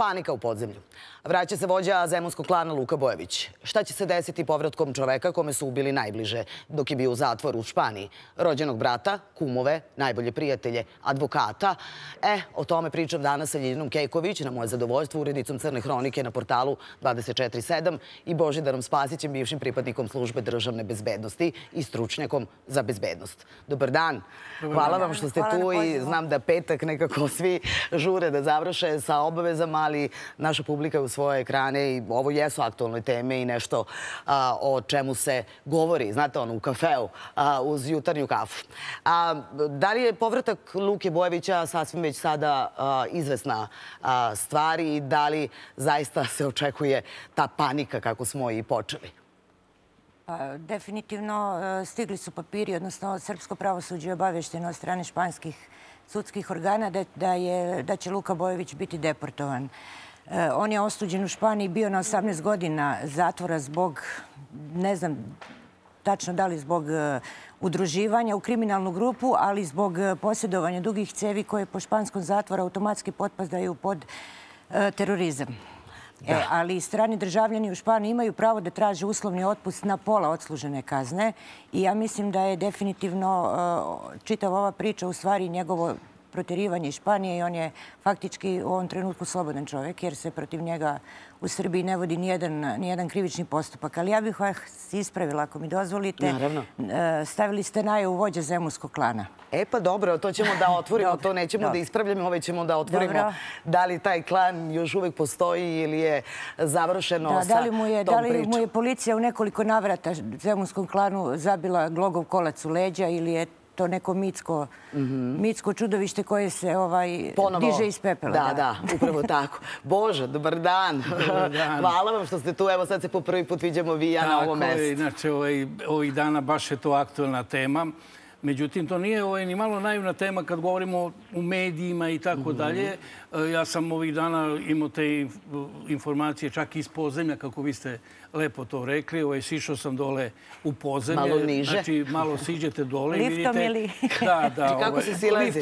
Panika u podzemlju. Vraća se vođa zemunskog klana Luka Bojević. Šta će se desiti povratkom čoveka kome su ubili najbliže dok je bio u zatvoru u Španiji? Rođenog brata, kumove, najbolje prijatelje, advokata. E, o tome pričam danas sa Ljiljinom Kejković na moje zadovoljstvo urednicom Crne hronike na portalu 24.7 i Božidarom Spasićem, bivšim pripadnikom službe državne bezbednosti i stručnjakom za bezbednost. Dobar dan. Hvala vam što ste tu i znam da petak nekako svi žure da završe sa obavezama, ali naša publika je u svoje ekrane i ovo jesu aktualne teme i nešto o čemu se govori, znate ono, u kafeu uz jutarnju kafu. Da li je povratak Luke Bojevića sasvim već sada izvesna stvar i da li zaista se očekuje ta panika kako smo i počeli? Pa, definitivno e, stigli su papiri, odnosno srpsko pravosuđe je obavešteno od strane španskih sudskih organa da će Luka Bojević biti deportovan. E, on je osuđen u Španiji, bio na 18 godina zatvora zbog, ne znam tačno da li zbog e, udruživanja u kriminalnu grupu, ali zbog e, posjedovanja dugih cevi koje po španskom zatvoru automatski potpazdaju pod e, terorizam. Ali strani državljani u Španiji imaju pravo da traže uslovni otpust na pola odslužene kazne i ja mislim da je definitivno čitava ova priča u stvari njegovo protjerivanje iz Španije i on je faktički u ovom trenutku slobodan čovjek jer se protiv njega u Srbiji ne vodi nijedan krivični postupak. Ali ja bih vas ispravila, ako mi dozvolite. Naravno. E, stavili ste najavu vođa Zemunskog klana. E pa dobro, to ćemo da otvorimo. To nećemo da ispravljamo, ove ćemo da otvorimo. Da li taj klan još uvijek postoji ili je završeno sa tom pričom? Da li mu je policija u nekoliko navrata Zemunskom klanu zabila glogov kolac u leđa ili je to neko mitsko mhm. čudovište koje se ovaj, diže iz pepela. Da, da, upravo tako. Bože, dobar dan. Hvala vam što ste tu. Evo sad se po prvi put vidimo vi ja na ovom mestu. Tako je, inače ovaj, ovih dana baš je to aktualna tema. Međutim, to nije ovaj, ni malo naivna tema kad govorimo u medijima i tako mhm. dalje. E, ja sam ovih dana imao te informacije čak iz pozemlja, kako vi ste lepo to rekli. Ovaj, sišao sam dole u pozemlje. Malo niže. Znači, malo siđete dole i vidite... Liftom ili... Da, da. Kako ovaj, se silazi?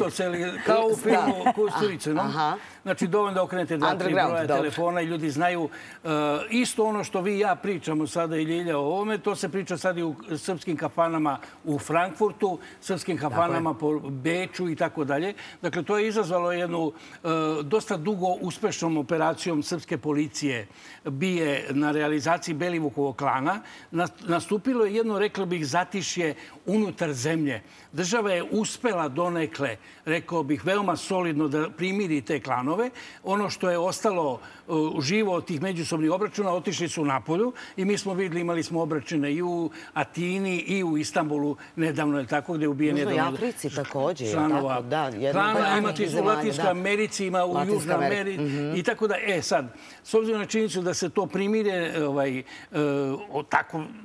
Kao u filmu Kusturice. Aha. Znači, dovoljno da okrenete dva, tri broja telefona i ljudi znaju uh, isto ono što vi i ja pričamo sada i Ljilja o ovome. To se priča sad i u srpskim kafanama u Frankfurtu, srpskim kafanama po Beču i tako dalje. Dakle, to je izazvalo jednu uh, dosta dugo uspešnom operacijom srpske policije bije na realizaciji Belivukovog klana. Nastupilo je jedno, rekla bih, zatišje unutar zemlje. Država je uspela donekle, rekao bih, veoma solidno da primiri te klanove. Ono što je ostalo uh, živo od tih međusobnih obračuna, otišli su u Napolju i mi smo videli, imali smo obračune i u Atini i u Istanbulu nedavno, je tako, gdje je ubijen jedan od Africi također. Članova klana imate u Latinskoj Americi, ima u Južnoj Americi mhm. i tako da. E sad, s obzirom na činjenicu da se to primire, ovaj, uh,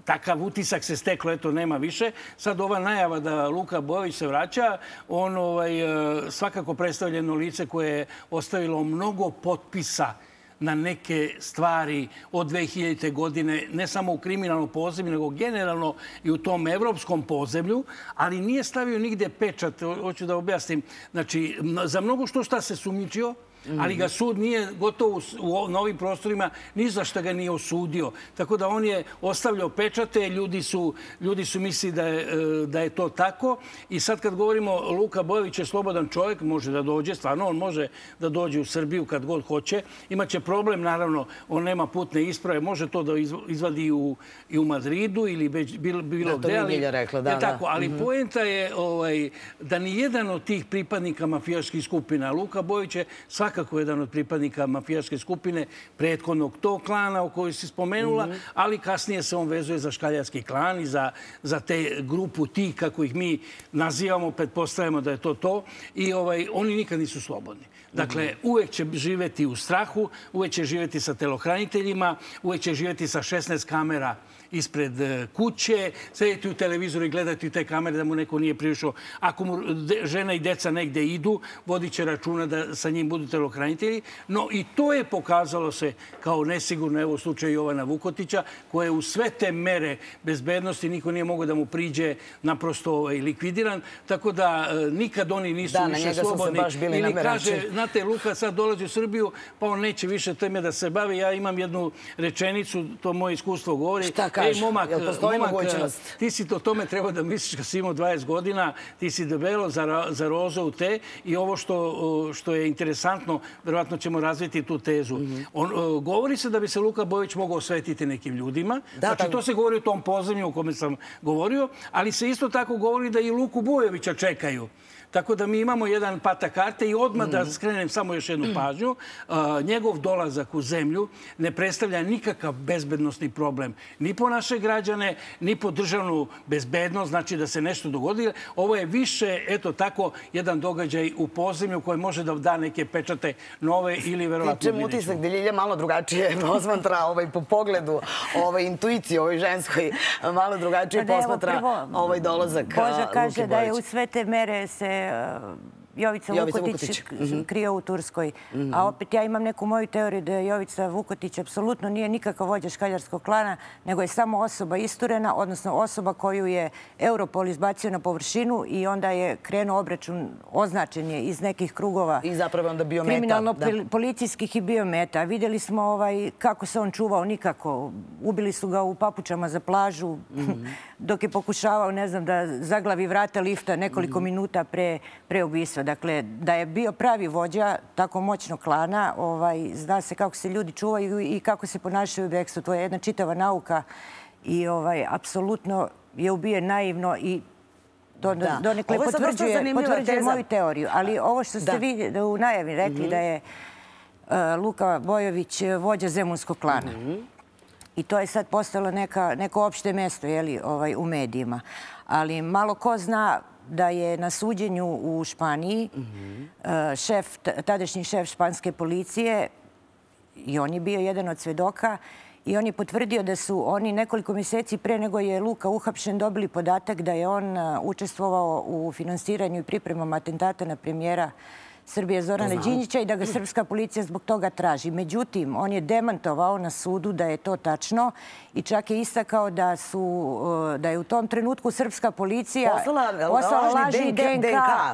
takav utisak se steklo, eto, nema više. Sad ova najava da Luka Bojević Bojović se vraća, on ovaj, e, svakako predstavlja jedno lice koje je ostavilo mnogo potpisa na neke stvari od 2000. godine, ne samo u kriminalnom pozemlju, nego generalno i u tom evropskom pozemlju, ali nije stavio nigde pečat, hoću da objasnim, znači, za mnogo što šta se sumničio, ali ga sud nije gotovo u novim prostorima, ni za što ga nije osudio. Tako da on je ostavljao pečate, ljudi su, ljudi su misli da je, e, da je to tako. I sad kad govorimo, Luka Bojević je slobodan čovjek, može da dođe, stvarno on može da dođe u Srbiju kad god hoće. Imaće problem, naravno, on nema putne isprave, može to da izvadi u, i u Madridu ili bilo, bilo gde. Ali, rekla, da, tako, ali mm poenta je ovaj, da ni jedan od tih pripadnika mafijaških skupina, Luka Bojević je svak svakako jedan od pripadnika mafijaške skupine prethodnog tog klana o kojoj si spomenula, mhm. ali kasnije se on vezuje za škaljarski klan i za, za te grupu tih, kako ih mi nazivamo, pretpostavljamo da je to to. I ovaj, oni nikad nisu slobodni. Dakle, mhm. uvek će živeti u strahu, uvek će živeti sa telohraniteljima, uvek će živeti sa 16 kamera ispred e, kuće, sedeti u televizoru i gledati te kamere da mu neko nije prišao. Ako mu žena i deca negde idu, vodit će računa da sa njim budu telohranitelji. No i to je pokazalo se kao nesigurno, evo u slučaju Jovana Vukotića, koje u sve te mere bezbednosti niko nije mogo da mu priđe naprosto ovaj, likvidiran. Tako da e, nikad oni nisu više slobodni. Ili kaže, znate, Luka sad dolazi u Srbiju, pa on neće više teme da se bavi. Ja imam jednu rečenicu, to moje iskustvo govori. Šta kaže? Momak, ti si to tome treba da misliš kad si imao 20 godina, ti si debelo za rozo u te i ovo što je interesantno, verovatno ćemo razviti tu tezu. Mhm. Govori se da bi se Luka Bojević mogao osvetiti nekim ljudima. Znači, to se govori u tom pozemlju o kome sam govorio, ali se isto tako govori da i Luku Bojevića čekaju. Tako da mi imamo jedan pata karte i odmah da skrenem samo još jednu pažnju. Njegov dolazak u zemlju ne predstavlja nikakav bezbednostni problem. Ni po naše građane, ni po državnu bezbednost, znači da se nešto dogodi. Ovo je više, eto tako, jedan događaj u pozemlju koji može da da neke pečate nove ili verovatno... Tičem utisak da Ljilja malo drugačije posmatra ovaj, po pogledu ovaj, intuicije ovoj ženskoj, malo drugačije pa posmatra ovaj dolazak Boža kaže da je u sve te mere se uh, Jovica Vukotić mhm. krio u Turskoj. Mhm. A opet ja imam neku moju teoriju da Jovica Vukotić apsolutno nije nikakav vođa škaljarskog klana, nego je samo osoba isturena, odnosno osoba koju je Europol izbacio na površinu i onda je krenuo obračun, označen je iz nekih krugova. I zapravo onda bio meta. Kriminalno-policijskih i bio meta. Vidjeli smo ovaj, kako se on čuvao nikako. Ubili su ga u papučama za plažu mhm. dok je pokušavao, ne znam, da zaglavi vrata lifta nekoliko minuta pre, pre ubistva. Dakle, da je bio pravi vođa tako moćnog klana, ovaj, zna se kako se ljudi čuvaju i kako se ponašaju u bekstu. To je jedna čitava nauka i ovaj, apsolutno je ubijen naivno i donekle potvrđuje, potvrđuje moju teoriju. Ali ovo što ste vi u najavi rekli mhm. da je e, Luka Bojović vođa zemunskog klana. Mhm. I to je sad postalo neka, neko opšte mesto jeli, ovaj, u medijima. Ali malo ko zna da je na suđenju u Španiji eh, šef, tadašnji šef španske policije i on je bio jedan od svedoka i on je potvrdio da su oni nekoliko mjeseci pre nego je Luka uhapšen dobili podatak da je on eh, učestvovao u finansiranju i pripremom atentata na premijera Srbije Zorana Đinjića i da ga srpska policija zbog toga traži. Međutim, on je demantovao na sudu da je to tačno i čak je istakao da, su, da je u tom trenutku srpska policija poslala lažni DNK.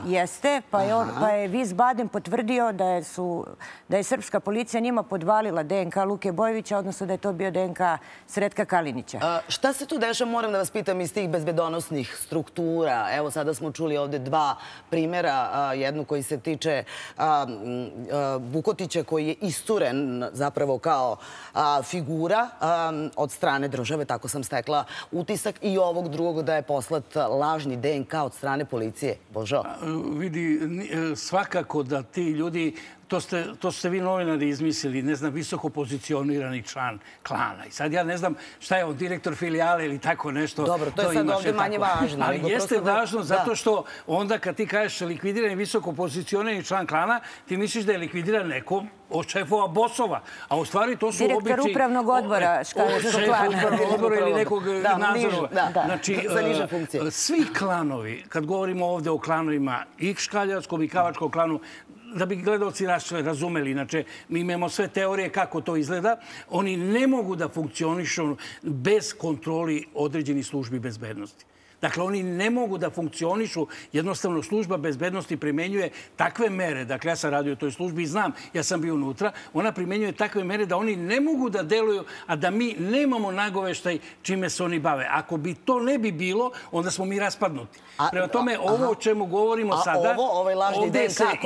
Jeste, pa je, on, pa je Viz Baden potvrdio da je, su, da je srpska policija njima podvalila DNK Luke Bojevića, odnosno da je to bio DNK Sretka Kalinića. A, šta se tu deša, moram da vas pitam, iz tih bezbedonosnih struktura? Evo, sada smo čuli ovde dva primjera, jednu koji se tiče Vukotića koji je isturen zapravo kao figura od strane države, tako sam stekla utisak, i ovog drugog da je poslat lažni DNK od strane policije. Božo? Vidi, e, svakako da ti ljudi to ste, to ste vi novinari izmislili, ne znam, visoko pozicionirani član klana. I sad ja ne znam šta je on, direktor filijale ili tako nešto. Dobro, to je sad ovdje manje važno. Ali jeste važno zato što onda kad ti kažeš likvidiran visoko pozicionirani član klana, ti misliš da je likvidiran neko od šefova bosova. A u stvari to su obični... Direktor upravnog odbora škaljarskog klana. Šef upravnog odbora ili nekog nadzorova. Znači, za niže funkcije. Svi klanovi, kad govorimo ovdje o klanovima i škaljarskom i kavačkom klanu, da bi gledalci razumeli, inače mi imamo sve teorije kako to izgleda, oni ne mogu da funkcionišu bez kontroli određenih službi bezbednosti. Dakle, oni ne mogu da funkcionišu. Jednostavno, služba bezbednosti primenjuje takve mere. Dakle, ja sam radio u toj službi i znam, ja sam bio unutra. Ona primenjuje takve mere da oni ne mogu da deluju, a da mi nemamo nagoveštaj čime se oni bave. Ako bi to ne bi bilo, onda smo mi raspadnuti. Prema tome, ovo o čemu govorimo sada... Ovo, ovaj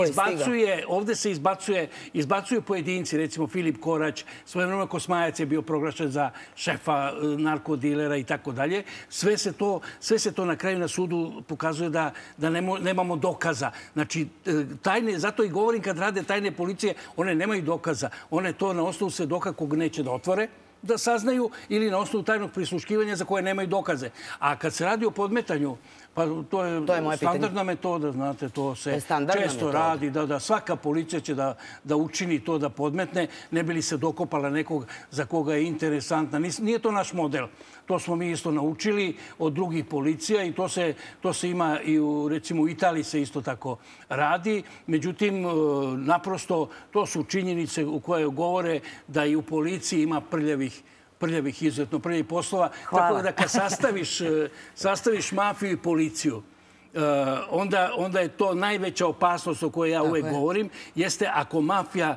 izbacuje, Ovde se izbacuje, izbacuju pojedinci, recimo Filip Korać, svoje vreme Kosmajac je bio proglašen za šefa e, narkodilera i tako dalje. Sve se to, sve se to na kraju na sudu pokazuje da, da nemo, nemamo dokaza. Znači, e, tajne, zato i govorim kad rade tajne policije, one nemaju dokaza. One to na osnovu svedoka kog neće da otvore da saznaju ili na osnovu tajnog prisluškivanja za koje nemaju dokaze. A kad se radi o podmetanju Pa to je, to je standardna metoda, znate, to se često radi, da, da svaka policija će da, da učini to, da podmetne, ne bi li se dokopala nekog za koga je interesantna. Nije to naš model. To smo mi isto naučili od drugih policija i to se, to se ima i u, recimo, u Italiji se isto tako radi. Međutim, e, naprosto, to su činjenice u koje govore da i u policiji ima prljavih prljavih, izuzetno prljavih poslova. Tako da kad sastaviš, sastaviš mafiju i policiju, e, onda, onda je to najveća opasnost o kojoj ja uvek govorim, jeste ako mafija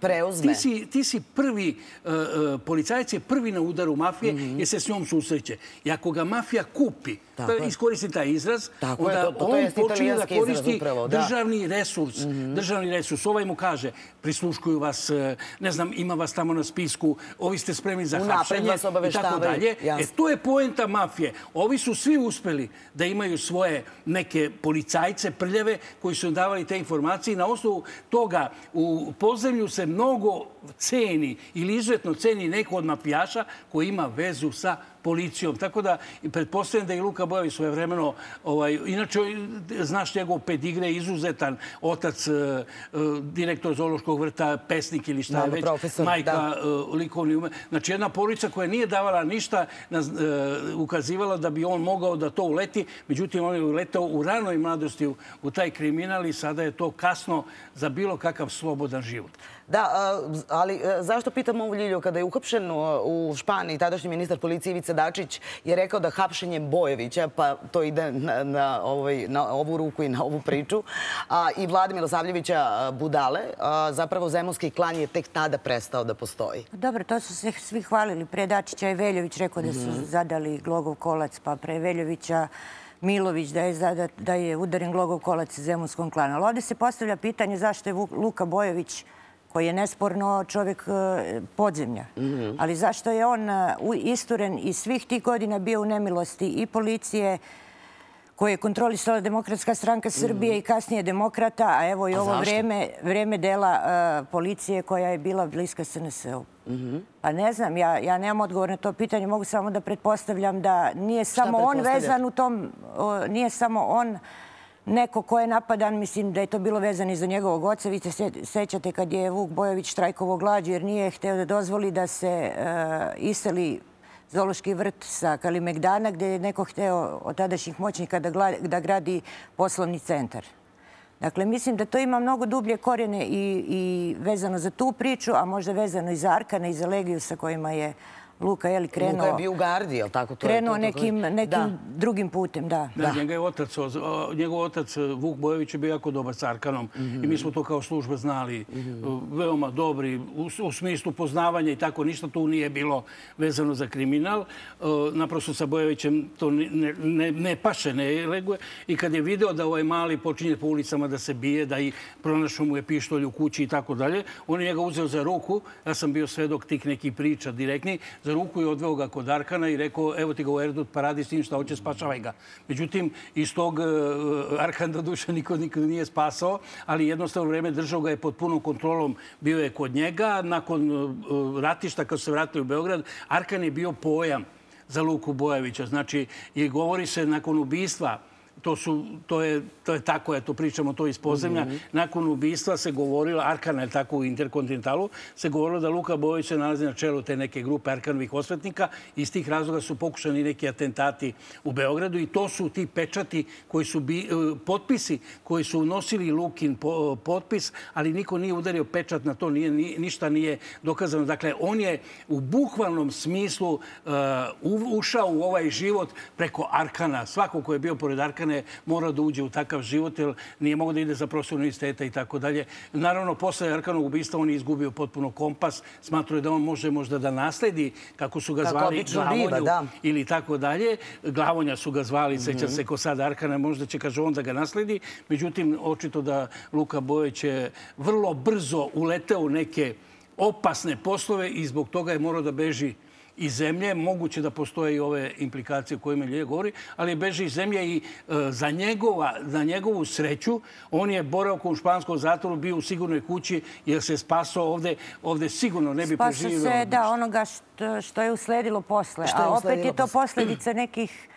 preuzme. Ti si, ti si prvi, uh, policajac je prvi na udaru mafije mm -hmm. jer se s njom susreće. I ako ga mafija kupi, Tako da iskoristi taj izraz, Tako onda je, to, to on počinje da koristi upravo, da. državni resurs. Mm -hmm. Državni resurs. Ovaj mu kaže, prisluškuju vas, e, ne znam, ima vas tamo na spisku, ovi ste spremni za hapšenje i tako dalje. E, to je poenta mafije. Ovi su svi uspeli da imaju svoje neke policajce, prljave, koji su davali te informacije. Na osnovu toga u pozemlju se mnogo ceni ili izuzetno ceni neko od mafijaša koji ima vezu sa policijom. Tako da, pretpostavljam da je Luka Bojevi svoje vremeno, ovaj, inače, znaš njegov pedigre, izuzetan otac, e, e, direktor Zološkog vrta, pesnik ili šta je već, majka, e, likovni ume. Znači, jedna polica koja nije davala ništa, ukazivala da bi on mogao da to uleti. Međutim, on je uletao u ranoj mladosti u taj kriminal i sada je to kasno za bilo kakav slobodan život. Da, ali zašto pitam ovu Ljilju? Kada je uhapšen u Španiji, tadašnji ministar policije Ivica Dačić je rekao da hapšenjem Bojevića, pa to ide na ovu ruku i na ovu priču, i Vlade Milosavljevića Budale, zapravo Zemunski klan je tek tada prestao da postoji. Dobro, to su se svi hvalili. Prije Dačića je Veljović rekao da su mhm. zadali glogov kolac, pa pre Veljovića Milović da je udaren glogov kolac Zemunskom klanu. Ali ovdje se postavlja pitanje zašto je Luka Bojević koji je nesporno čovjek e, podzemlja. Mhm. Ali zašto je on e, isturen i svih tih godina bio u nemilosti i policije, koje je kontrolisala Demokratska stranka Srbije i kasnije demokrata, a evo i ovo vreme dela e, policije koja je bila bliska SNS-u. Mhm. Pa ne znam, ja nemam odgovor na to pitanje. Mogu samo da pretpostavljam da nije samo on vezan u tom, nije samo on neko ko je napadan, mislim da je to bilo vezano za njegovog oca. Vi se sećate kad je Vuk Bojović štrajkovo glađu jer nije hteo da dozvoli da se e, iseli Zološki vrt sa Kalimegdana gdje je neko hteo od tadašnjih moćnika da gradi poslovni centar. Dakle, mislim da to ima mnogo dublje korene i vezano za tu priču, a možda vezano i za Arkana i za Legiju sa kojima je Luka je li krenuo... Luka je bio u gardi, je li tako? Krenuo nekim drugim putem, da. Njegov otac Vuk Bojević je bio jako dobar s Arkanom i mi smo to kao služba znali. Veoma dobri u smislu poznavanja i tako. Ništa tu nije bilo vezano za kriminal. Naprosto sa Bojevićem to ne paše, ne leguje. I kad je video da ovaj mali počinje po ulicama da se bije, da i pronašao mu je pištolj u kući i tako dalje, on je njega uzeo za ruku. Ja sam bio svedok tih nekih priča direktni za ruku i odveo ga kod Arkana i rekao, evo ti ga u Erdut, pa radi s tim šta hoće, spašavaj ga. Međutim, iz tog e, Arkan do duše niko nikad nije spasao, ali jednostavno vreme držao ga je pod punom kontrolom, bio je kod njega. Nakon e, ratišta, kad se vratili u Beograd, Arkan je bio pojam za Luku Bojevića. Znači, i govori se nakon ubistva to, su, to, je, to je tako, eto, pričamo to iz pozemlja. Mhm. Nakon ubistva se govorilo, Arkana je tako u Interkontinentalu, se govorilo da Luka Bojović se nalazi na čelu te neke grupe Arkanovih osvetnika. Iz tih razloga su pokušani neki atentati u Beogradu i to su ti pečati koji su bi, e, potpisi koji su nosili Lukin potpis, ali niko nije udario pečat na to, nije, ništa nije dokazano. Dakle, on je u bukvalnom smislu uh, ušao u ovaj život preko Arkana. Svako ko je bio pored Arkana ne mora da uđe u takav život, jer nije mogo da ide za profesor isteta i tako dalje. Naravno, posle Arkanog ubistva on je izgubio potpuno kompas. Smatruje da on može možda da nasledi, kako su ga zvali, glavonju ili tako dalje. Glavonja su ga zvali, seća se ko sad Arkana, možda će, kaže, on da ga nasledi. Međutim, očito da Luka Bojeć je vrlo brzo uleteo u neke opasne poslove i zbog toga je morao da beži iz zemlje. Moguće da postoje i ove implikacije koje me Lje govori, ali beže iz zemlje i e, za, njegova, za njegovu sreću on je boravko u španskom zatvoru, bio u sigurnoj kući jer se spasao ovde, ovde sigurno ne bi preživio. Spasao se, da, onoga što, što je usledilo posle. A opet je to posljedica nekih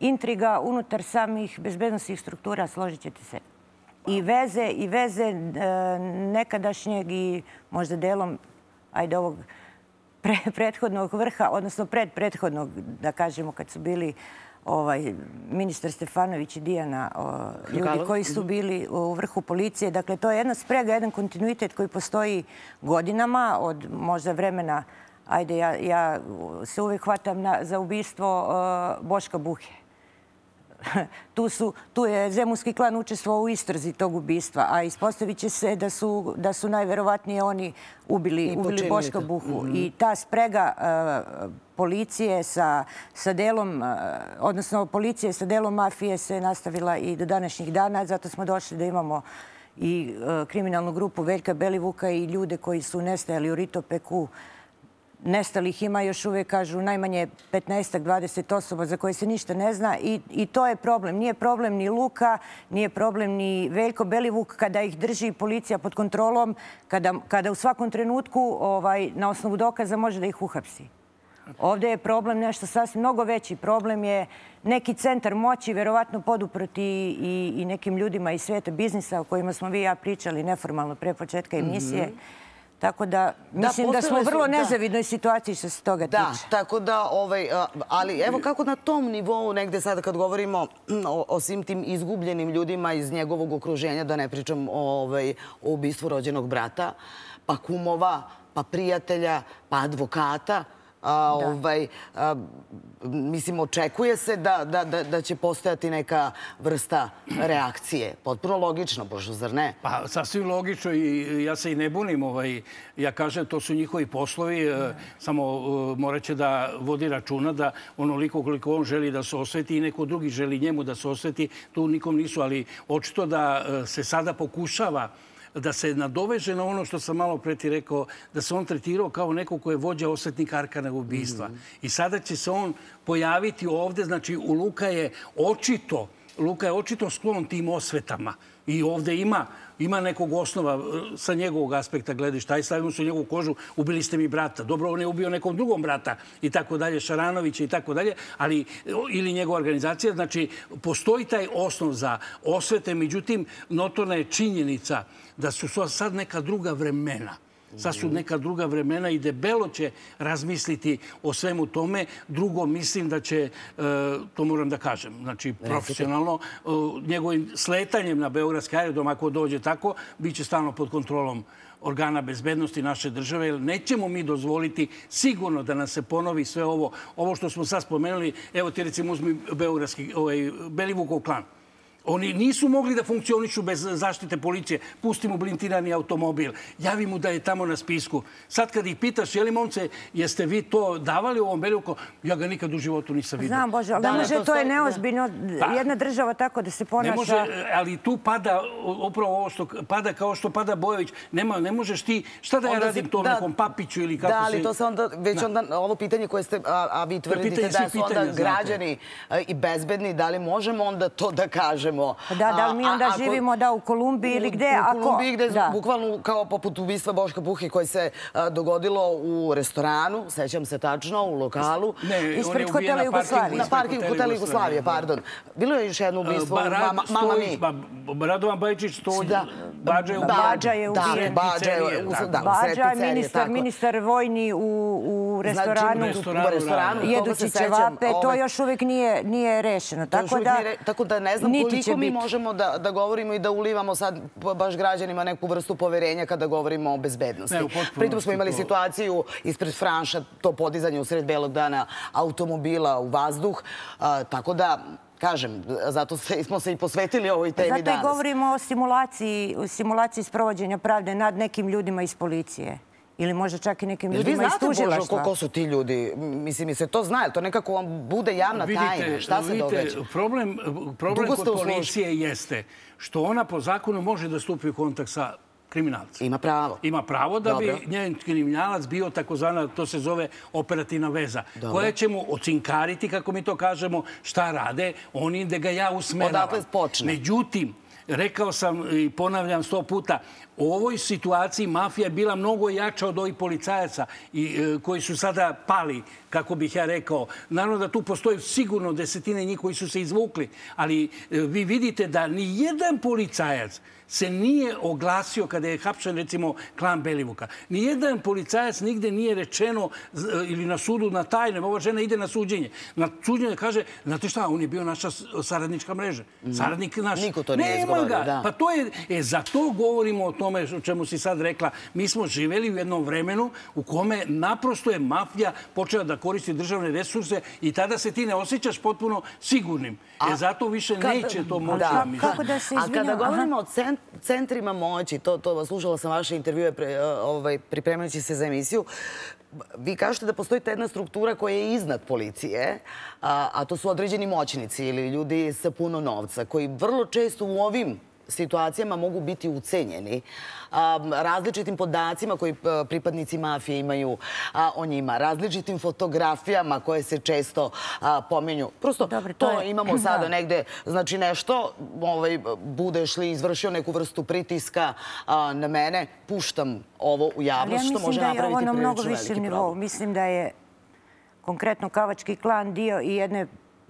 intriga unutar samih bezbednostnih struktura, složit ćete se. I veze, i veze e, nekadašnjeg i možda delom, ajde ovog, prethodnog vrha, odnosno pred prethodnog, da kažemo, kad su bili ovaj, ministar Stefanović i Dijana, ljudi koji su bili u vrhu policije. Dakle, to je jedna sprega, jedan kontinuitet koji postoji godinama od možda vremena Ajde, ja se uvijek hvatam za ubistvo Boška Buhe. Tu je Zemunski klan učestvovao u istrzi tog ubistva, a ispostavit će se da su najverovatnije oni ubili Boška Buhu. Mhm. I ta sprega policije sa delom, odnosno policije sa delom mafije se nastavila i do današnjih dana. Zato smo došli da imamo i kriminalnu grupu Veljka Belivuka i ljude koji su nestajali u Ritopeku, nestalih ima još uvijek, kažu, najmanje 15-20 osoba za koje se ništa ne zna i to je problem. Nije problem ni Luka, nije problem ni Veljko Belivuk kada ih drži policija pod kontrolom, kada u svakom trenutku ovaj, na osnovu dokaza može da ih uhapsi. Ovdje je problem nešto sasvim mnogo veći. Problem je neki centar moći, verovatno poduproti i nekim ljudima iz svijeta biznisa o kojima smo vi i ja pričali neformalno pre početka emisije. Mhm. Tako da mislim da smo u vrlo nezavidnoj situaciji što se toga tiče. Da, tako da, ovaj, ali evo kako na tom nivou negde sada kad govorimo o svim tim izgubljenim ljudima iz njegovog okruženja, da ne pričam ovaj, o ubistvu rođenog brata, pa kumova, pa prijatelja, pa advokata, Ovaj, mislim, očekuje se da će postojati neka vrsta reakcije. Potpuno logično, božo, zar ne? Pa, sasvim logično i ja se i ne bunim. Ovaj, ja kažem, to su njihovi poslovi. E, samo e, morat će da vodi računa da onoliko koliko on želi da se osveti i neko drugi želi njemu da se osveti, tu nikom nisu. Ali očito da e, se sada pokušava da se nadoveže na ono što sam malo preti rekao, da se on tretirao kao neko ko je vođa osvetnika Arkana ubistva. Mhm. I sada će se on pojaviti ovde, znači u Luka je očito, Luka je očito sklon tim osvetama. I ovde ima ima nekog osnova e, sa njegovog aspekta gledišta. Aj stavimo se u njegovu kožu, ubili ste mi brata. Dobro, on je ubio nekom drugom brata i tako dalje, Šaranovića i tako dalje, ali ili njegova organizacija. Znači, postoji taj osnov za osvete, međutim, notorna je činjenica da su sad neka druga vremena. Sad su neka druga vremena i debelo će razmisliti o svemu tome. Drugo, mislim da će, e, to moram da kažem, znači profesionalno, e, njegovim sletanjem na Beogradski aerodrom, ako dođe tako, bit će stalno pod kontrolom organa bezbednosti naše države. Nećemo mi dozvoliti sigurno da nas se ponovi sve ovo. Ovo što smo sad spomenuli, evo ti recimo uzmi Beogradski, ovaj, Belivukov klan. Oni nisu mogli da funkcionišu bez zaštite policije. Pustimo blintirani automobil. Javi mu da je tamo na spisku. Sad kad ih pitaš, je li momce, jeste vi to davali u ovom Beljuku? Ja ga nikad u životu nisam vidio. Znam, Bože, ali ne može, to je neozbiljno. Pa- Jedna država tako da se ponaša... Ne može, ali tu pada upravo ovo što pada kao što pada Bojević. Ne možeš ti, šta da ja radim to nekom papiću ili kako se... Da, ali to se onda, već onda ovo pitanje koje ste, a vi tvrdite da su onda građani i bezbedni, da li možemo onda to da kažemo? Kažemo... Da, da li mi onda živimo da u Kolumbiji ili gde? U Kolumbiji gde bukvalno kao poput ubistva Boška Buhi koji se dogodilo u restoranu, sećam se tačno, u lokalu. Ispred hotela Jugoslavije. Na parkingu hotela Jugoslavije, pardon. Bilo je još jedno ubistvo, mama mi. Radovan Bajčić stoji. Bađa je ubijen. Bađa je Bađa je ministar vojni u restoranu. U restoranu. Jedući ćevape. To još uvijek nije rešeno. Tako da ne znam koliko koliko mi možemo da govorimo i da ulivamo sad baš građanima neku vrstu poverenja kada govorimo o bezbednosti. Pritom smo imali situaciju ispred Franša, to podizanje u sred belog dana automobila u vazduh. Tako da, kažem, zato smo se i posvetili ovoj temi danas. Zato i govorimo o simulaciji sprovođenja pravde nad nekim ljudima iz policije ili možda čak i nekim ljudima iz tužilaštva. Vi znate, Božo, ko su ti ljudi? Mislim, mi se to zna, to nekako vam bude javna tajna. Šta se događa? Problem kod policije jeste što ona po zakonu može da stupi u kontakt sa kriminalcem. Ima pravo. Ima pravo da bi njen kriminalac bio takozvana, to se zove operativna veza, koja će mu ocinkariti, kako mi to kažemo, šta rade, oni da ga ja usmeravam. Odakle počne. Međutim, rekao sam i ponavljam sto puta, u ovoj situaciji mafija je bila mnogo jača od ovih policajaca e, koji su sada pali, kako bih ja rekao. Naravno da tu postoje sigurno desetine njih koji su se izvukli, ali vi vidite da ni jedan policajac se nije oglasio kada je hapšen, recimo, klan Belivuka. Nijedan policajac nigde nije rečeno ili na sudu, na tajnem, ova žena ide na suđenje. Na suđenje kaže, znate šta, on je bio naša saradnička mreža. Mhm. Saradnik naš. Niko to nije izgovorio, da. Pa to je, e, za to govorimo o tome o čemu si sad rekla. Mi smo živeli u jednom vremenu u kome naprosto je mafija počela da koristi državne resurse i tada se ti ne osjećaš potpuno sigurnim. E, zato više neće to moći. Kako da se izvinjam? A kada govorimo o centrima moći, to slušala sam vaše intervjue ovaj, pripremajući se za emisiju, vi kažete da postoji jedna struktura koja je iznad policije, a to su određeni moćnici ili ljudi sa puno novca, koji vrlo često u ovim situacijama mogu biti ucenjeni različitim podacima koji pripadnici mafije imaju o njima, različitim fotografijama koje se često pomenju. Prosto to imamo sada negde, znači nešto, ovaj, budeš li izvršio neku vrstu pritiska na mene, puštam ovo u javnost, što može napraviti prilično veliki problem. Ja mislim da je ovo na mnogo višem nivou. Mislim da je konkretno Kavački klan dio i jedne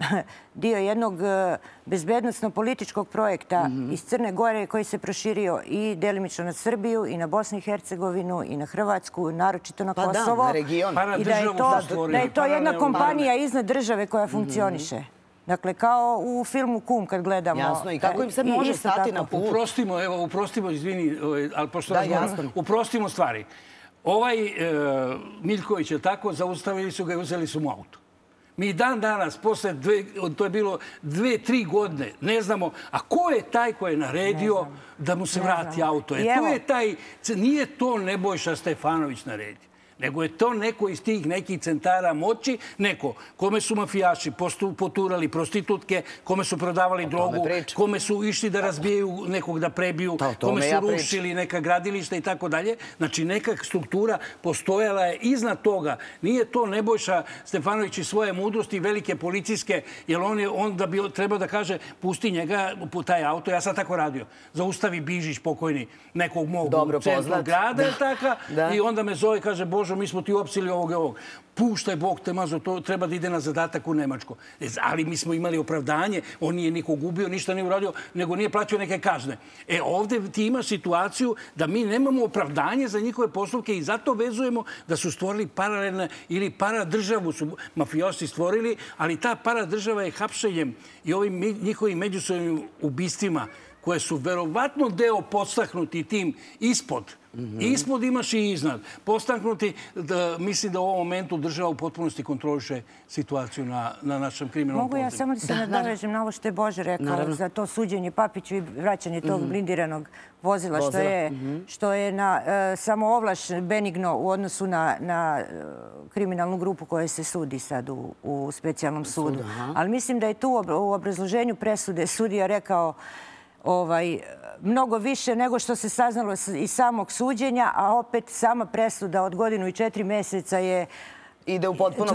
dio jednog e, bezbednostno-političkog projekta mhm. iz Crne Gore koji se proširio i delimično na Srbiju i na Bosnu i Hercegovinu i na Hrvatsku, naročito na Kosovo. Pa da, na region. I da je to, da je to jedna kompanija iznad države koja mhm. funkcioniše. Dakle, kao u filmu Kum kad gledamo. Jasno, i kako im se može stati na put? Uprostimo, evo, uprostimo, izvini, ovaj, ali pošto razgovaram, uprostimo stvari. Ovaj e, Miljković je tako, zaustavili su ga i uzeli su mu auto. Mi dan danas, posle dve, to je bilo dve, tri godine, ne znamo, a ko je taj ko je naredio da mu se vrati auto? E, to je taj, nije to Nebojša Stefanović naredio nego je to neko iz tih nekih centara moći, neko kome su mafijaši poturali prostitutke, kome su prodavali drogu, kome su išli da razbijaju nekog da prebiju, kome su rušili neka gradilišta i tako dalje. Znači, neka struktura postojala je iznad toga. Nije to Nebojša Stefanović i svoje mudrosti velike policijske, jer on je onda bi trebao da kaže pusti njega po taj auto. Ja sam tako radio. Zaustavi Bižić pokojni nekog mog centru grada i onda me zove i kaže Bože, kažu mi smo ti opsili ovog i ovog. Puštaj Bog te mazo, to treba da ide na zadatak u Nemačko. E, ali mi smo imali opravdanje, on nije nikog ubio, ništa nije uradio, nego nije platio neke kazne. E ovde ti ima situaciju da mi nemamo opravdanje za njihove postupke i zato vezujemo da su stvorili paralelne ili paradržavu su mafiosi stvorili, ali ta paradržava je hapšenjem i ovim njihovim međusobnim ubistvima koje su verovatno deo podstaknuti tim ispod Ispod imaš i iznad. Postaknuti, mislim da u ovom momentu država u potpunosti kontroliše situaciju na našem kriminalnom području. Mogu ja samo da se nadovežem na ovo što je Bože rekao za to suđenje Papiću i vraćanje tog mhm. blindiranog vozila, što je mhm. na e, samo ovlaš benigno u odnosu na e, kriminalnu grupu koja se sudi sad u specijalnom sudu. Ali mislim da je tu u obrazloženju presude sudija rekao ovaj, mnogo više nego što se saznalo iz samog suđenja, a opet sama presuda od godinu i četiri meseca je ide u potpuno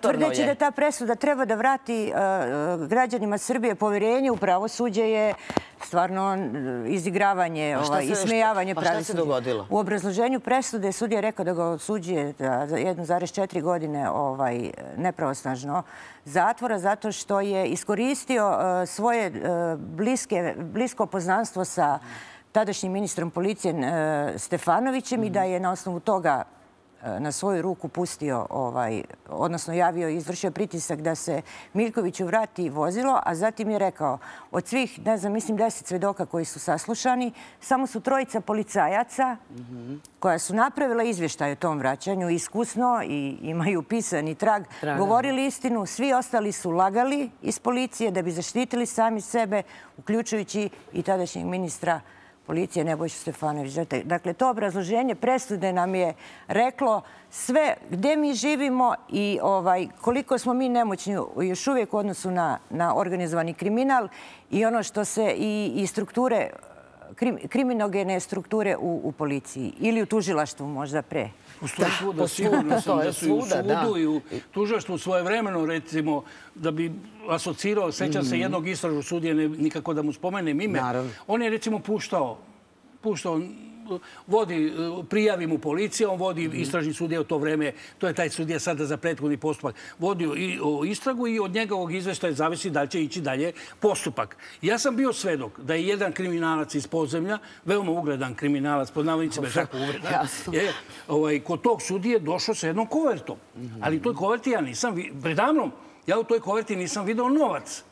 Tvrdeći da ta presuda treba da vrati uh, građanima Srbije povjerenje u pravosuđe je stvarno izigravanje, ovaj, ismejavanje pravosuđe. Pa šta se dogodilo? U obrazloženju presude sudija rekao da ga odsuđuje za 1,4 godine ovaj, nepravosnažno zatvora zato što je iskoristio uh, svoje blisko poznanstvo sa tadašnjim ministrom policije Stefanovićem i da je na osnovu toga na svoju ruku pustio, ovaj, odnosno javio i izvršio pritisak da se Miljkoviću vrati vozilo, a zatim je rekao od svih, ne znam, mislim deset svedoka koji su saslušani, samo su trojica policajaca koja su napravila izvještaj o tom vraćanju iskusno i imaju pisani trag, govorili istinu, svi ostali su lagali iz policije da bi zaštitili sami sebe, uključujući i tadašnjeg ministra Miljkovića policije Nebojša Stefanović. Dakle, to obrazloženje presude nam je reklo sve gde mi živimo i ovaj, koliko smo mi nemoćni još uvijek u odnosu na organizovani kriminal i ono što se i strukture kriminogene strukture u policiji ili u tužilaštvu možda pre? Postoje svuda, sigurno sam da su i u sudu i u tužilaštvu svoje vremeno, recimo, da bi asocirao, sećam se mhm. jednog istražu sudije, nikako da mu spomenem ime, on je recimo puštao puštao vodi, prijavi mu policija, on vodi istražni sudija u to vreme, to je taj sudija sada za prethodni postupak, vodi istragu i od njegovog izveštaja zavisi da će ići dalje postupak. Ja sam bio svedok da je jedan kriminalac iz podzemlja, veoma ugledan kriminalac, pod navodnicima je tako ugledan, je ovaj, kod tog sudije došao sa jednom kovertom. Ali toj koverti ja nisam, predavnom, ja u toj koverti nisam video novac.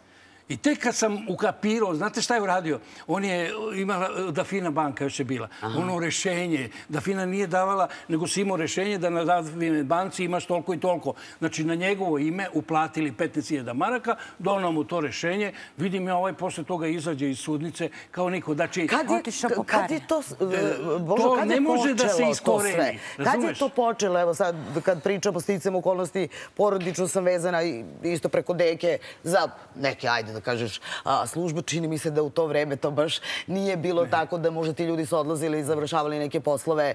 I tek kad sam ukapirao, znate šta je uradio? On je imala, Dafina banka još je bila, ono rešenje. Dafina nije davala, nego si imao rešenje da na Dafine banci imaš toliko i toliko. Znači, na njegovo ime uplatili 15.000 maraka, donao mu to rešenje. Vidim ja ovaj posle toga izađe iz sudnice kao niko. Znači, kad je, kad je to, e, Božo, to kad ne može da se iskoreni. Kad je to počelo? Evo sad, kad pričamo sticam okolnosti, porodično sam vezana isto preko deke za neke, ajde, da kažeš, službu. Čini mi se da u to vreme to baš nije bilo tako da možda ti ljudi su odlazili i završavali neke poslove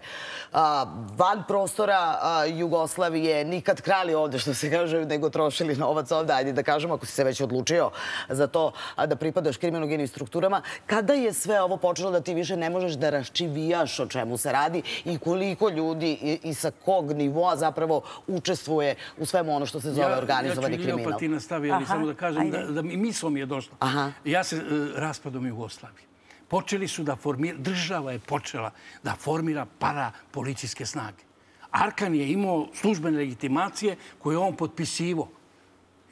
van prostora Jugoslavije. Nikad krali ovde, što se kaže, nego trošili novac ovde. Ajde da kažemo, ako si se već odlučio za to da pripadaš kriminogenim strukturama. Kada je sve ovo počelo da ti više ne možeš da raščivijaš o čemu se radi i koliko ljudi i sa kog nivoa zapravo učestvuje u svemu ono što se zove organizovani kriminal? Ja ću Ljopatina staviti, ali samo da kažem da mi smo je došlo. Ja se e, raspadom Jugoslavije. Počeli su da formira, država je počela da formira parapolicijske snage. Arkan je imao službene legitimacije koje on potpisivo.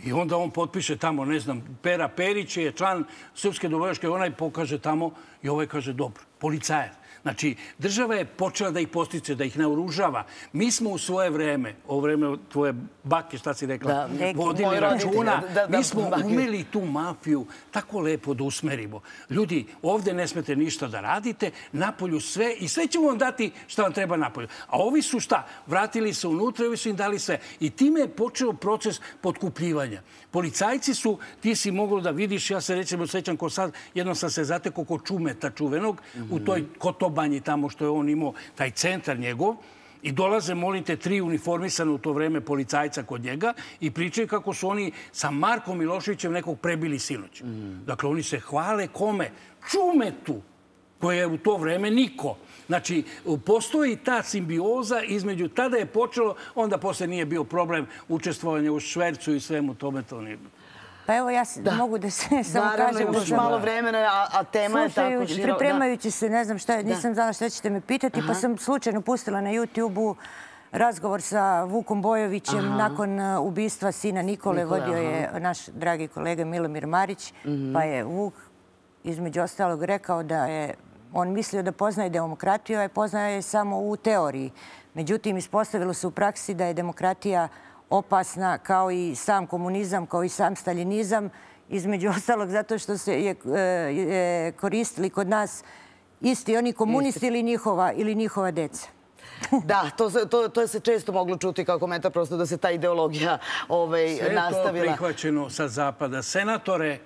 I onda on potpiše tamo, ne znam, Pera Perić je član Srpske dobrojaške, onaj pokaže tamo i ovaj kaže dobro, policajer. Znači, država je počela da ih postiče, da ih naoružava. Mi smo u svoje vreme, ovo vreme tvoje bake, šta si rekla, vodili računa. Mi smo umeli tu mafiju tako lepo da usmerimo. Ljudi, ovde ne smete ništa da radite, napolju sve i sve ćemo vam dati što vam treba napolju. A ovi su šta? Vratili se unutra ovi su im dali sve. I time je počeo proces potkupljivanja. Policajci su, ti si moglo da vidiš, ja se rećemo sećam ko sad, jednom sam se zateko ko čumeta čuvenog u toj Sobanji, tamo što je on imao taj centar njegov. I dolaze, molite, tri uniformisane u to vreme policajca kod njega i pričaju kako su oni sa Markom Miloševićem nekog prebili sinoć. Dakle, oni se hvale kome? Čumetu, koje je u to vreme niko. Znači, postoji ta simbioza između tada je počelo, onda posle nije bio problem učestvovanja u švercu i svemu tome to nije bilo. Pa evo, ja mogu da se samo kažem... Naravno, imaš malo vremena, a tema je tako. Pripremajući se, ne znam šta, nisam znala šta ćete me pitati, pa sam slučajno pustila na YouTube-u razgovor sa Vukom Bojovićem nakon uh, ubistva sina Nikole. Vodio je naš dragi kolega Milomir Marić, mhm. pa je Vuk između ostalog rekao da je on mislio da poznaje demokratiju, a poznaje samo u teoriji. Međutim, ispostavilo se u praksi da je demokratija opasna kao i sam komunizam, kao i sam stalinizam, između ostalog zato što se je e, koristili kod nas isti oni komunisti ili njihova ili njihova deca. Da, to se često moglo čuti kao komentar, prosto da se ta ideologija nastavila. Sve je to prihvaćeno sa zapada. Senatore,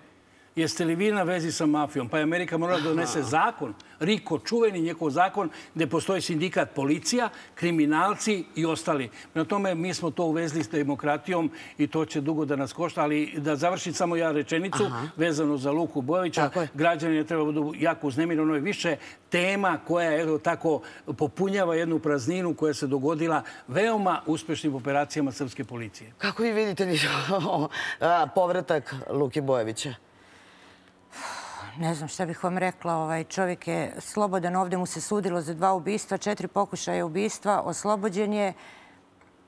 jeste li vi na vezi sa mafijom? Pa je Amerika morala da donese zakon, Riko, čuveni njegov zakon, gde postoji sindikat policija, kriminalci i ostali. Na tome mi smo to uvezli s demokratijom i to će dugo da nas košta, ali da završim samo ja rečenicu vezano za Luku Bojovića. Građani je treba budu jako uznemirani. Ono je više tema koja je tako popunjava jednu prazninu koja se dogodila veoma uspešnim operacijama srpske policije. Kako vi vidite povratak Luke Bojevića? Ne znam šta bih vam rekla. Ovaj čovjek je slobodan. Ovdje mu se sudilo za dva ubistva, četiri pokušaja ubistva. Oslobođen je.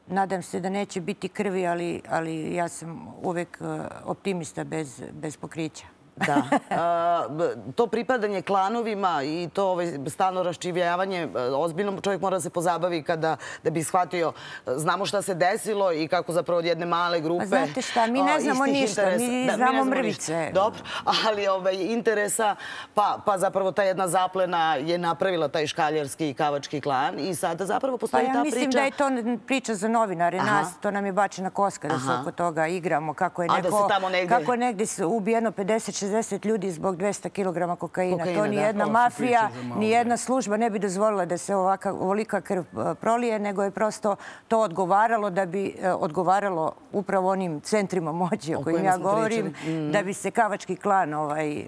Nadam se da neće biti krvi, ali ali ja sam uvek eh, optimista bez, bez pokrića. Da. To pripadanje klanovima i to ovaj, stano raščivjavanje, ozbiljno čovjek mora se pozabavi kada da bi shvatio, znamo šta se desilo i kako zapravo od jedne male grupe... Znate šta, mi ne znamo ništa, mi znamo mrvice. Dobro, ali ovaj, interesa, pa, pa zapravo ta jedna zaplena je napravila taj škaljarski i kavački klan i sada zapravo postoji pa ta priča... Ja mislim da je to priča za novinare, nas, to nam je bačena koska da se oko toga igramo, kako je neko... Kako je negdje ubijeno 50 60 ljudi zbog 200 kg kokaina. To ni jedna mafija, ni jedna služba ne bi dozvolila da se ovolika krv e, prolije, nego je prosto to odgovaralo da bi e, odgovaralo upravo onim centrima moći o kojim ja govorim, mm. da bi se kavački klan ovaj,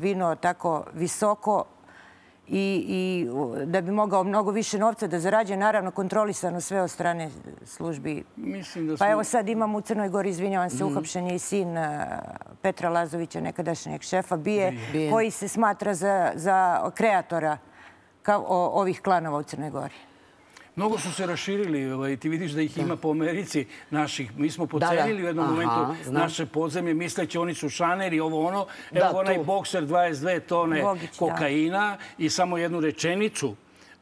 vinuo tako visoko i da bi mogao mnogo više novca da zarađe, naravno kontrolisano sve od strane službi. Pa evo sad imam u Crnoj Gori, izvinjavam se, mhm. uhopšen je i sin eh, Petra Lazovića, nekadašnjeg šefa Bije, koji se smatra za kreatora ovih klanova u Crnoj Gori. Mnogo su se raširili, ovaj, ti vidiš da ih ima po Americi naših. Mi smo pocenili u jednom momentu naše podzemlje, misleći oni su šaneri, ovo ono. Evo onaj bokser 22 tone kokaina i samo jednu rečenicu.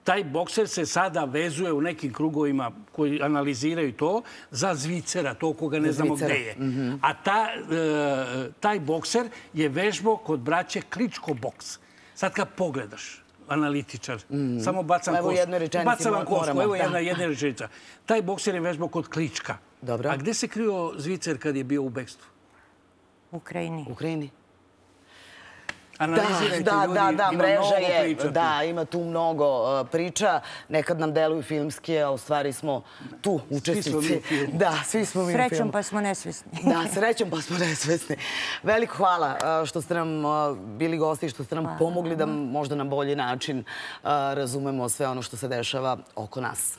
Taj bokser se sada vezuje u nekim krugovima koji analiziraju to za zvicera, to koga ne znamo gde je. Mhm. A e, taj bokser je vežbo kod braće Kličko boks. Sad kad pogledaš, analitičar. Mm. Samo bacam kosku. Evo jednu rečenicu. Bacam vam kosku. Evo jedna, jedna rečenica. Taj bokser je vežbao kod Klička. Dobro. A gde se krio Zvicer kad je bio u bekstvu? U Ukrajini. U Ukrajini. Analizirajte da, ljudi, da, da, mreža je, Da, ima tu mnogo uh, priča. Nekad nam deluju filmski, a u stvari smo tu učestnici. Svi smo mi film. Da, svi smo mi film. Srećom pa smo nesvesni. Da, srećom pa smo nesvesni. Veliko hvala uh, što ste nam uh, bili gosti i što ste nam pomogli da možda na bolji način razumemo sve ono što se dešava oko nas.